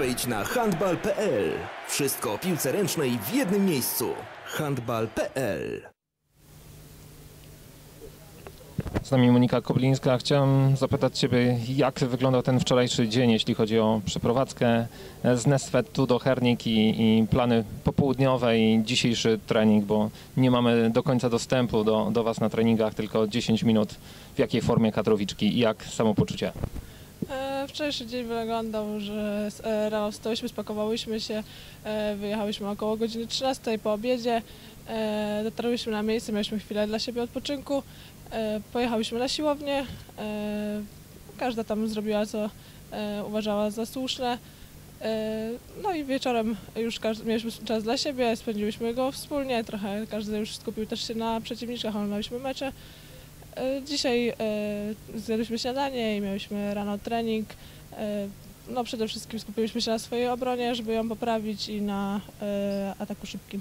Wejdź na handbal.pl. Wszystko o piłce ręcznej w jednym miejscu. handbal.pl Z nami Monika Koblińska. Chciałem zapytać Ciebie, jak wyglądał ten wczorajszy dzień, jeśli chodzi o przeprowadzkę z Nesfetu do Hernik i, i plany popołudniowe i dzisiejszy trening, bo nie mamy do końca dostępu do, do Was na treningach, tylko 10 minut. W jakiej formie kadrowiczki i jak samopoczucie? E, Wczorajszy dzień wyglądał, że e, rano wstałyśmy, spakowałyśmy się, e, wyjechałyśmy około godziny 13 po obiedzie, dotarłyśmy na miejsce, mieliśmy chwilę dla siebie odpoczynku, pojechałyśmy na siłownię, każda tam zrobiła co uważała za słuszne. No i wieczorem już mieliśmy czas dla siebie, spędziłyśmy go wspólnie, trochę każdy już skupił też się na przeciwniczkach, oglądałyśmy mecze. E, Dzisiaj e, zjadłyśmy śniadanie i miałyśmy rano trening. E, No przede wszystkim skupiliśmy się na swojej obronie, żeby ją poprawić i na ataku szybkim.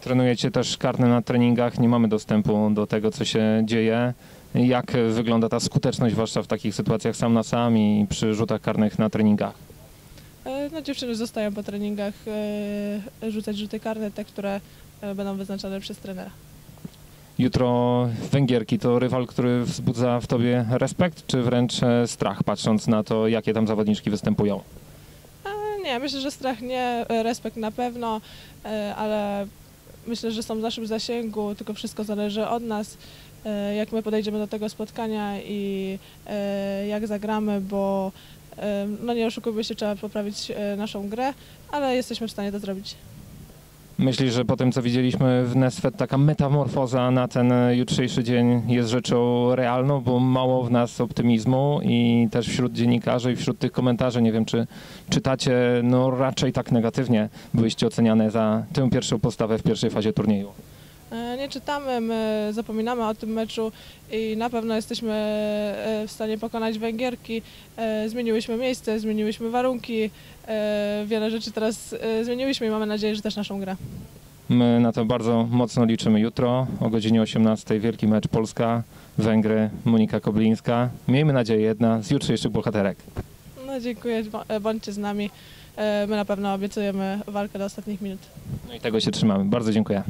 Trenujecie też karne na treningach, nie mamy dostępu do tego, co się dzieje. Jak wygląda ta skuteczność Wasza w takich sytuacjach sam na sam i przy rzutach karnych na treningach? No dziewczyny zostają po treningach rzucać rzuty karne, te, które będą wyznaczane przez trenera. Jutro Węgierki to rywal, który wzbudza w tobie respekt, czy wręcz e, strach, patrząc na to, jakie tam zawodniczki występują? E, Nie, myślę, że strach nie, e, respekt na pewno, ale myślę, że są w naszym zasięgu, tylko wszystko zależy od nas, jak my podejdziemy do tego spotkania i jak zagramy, bo no nie oszukujmy się, trzeba poprawić naszą grę, ale jesteśmy w stanie to zrobić. Myślisz, że po tym, co widzieliśmy w Nesfet, taka metamorfoza na ten jutrzejszy dzień jest rzeczą realną, bo mało w nas optymizmu i też wśród dziennikarzy i wśród tych komentarzy, nie wiem, czy czytacie, no raczej tak negatywnie byłyście oceniane za tę pierwszą postawę w pierwszej fazie turnieju. E, Nie czytamy, my zapominamy o tym meczu i na pewno jesteśmy e, w stanie pokonać Węgierki. E, Zmieniłyśmy miejsce, zmieniłyśmy warunki, wiele rzeczy teraz zmieniłyśmy i mamy nadzieję, że też naszą grę. My na to bardzo mocno liczymy jutro o godzinie 18. Wielki mecz Polska, Węgry, Monika Koblińska. Miejmy nadzieję, jedna z jutrzejszych bohaterek. No dziękuję, bądźcie z nami. My na pewno obiecujemy walkę do ostatnich minut. No i tego się trzymamy. Bardzo dziękuję.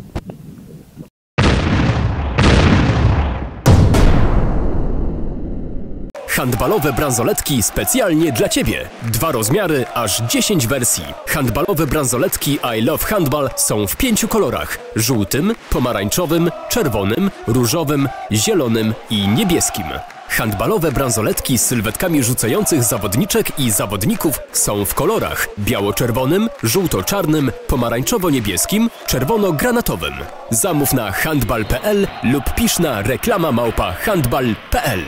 Handbalowe bransoletki specjalnie dla Ciebie. Dwa rozmiary, aż 10 wersji. Handbalowe bransoletki I Love Handball są w pięciu kolorach. Żółtym, pomarańczowym, czerwonym, różowym, zielonym i niebieskim. Handbalowe bransoletki z sylwetkami rzucających zawodniczek i zawodników są w kolorach biało-czerwonym, żółto-czarnym, pomarańczowo-niebieskim, czerwono-granatowym. Zamów na handbal.pl lub pisz na reklama małpa handbal.pl.